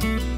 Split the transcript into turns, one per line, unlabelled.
Bye.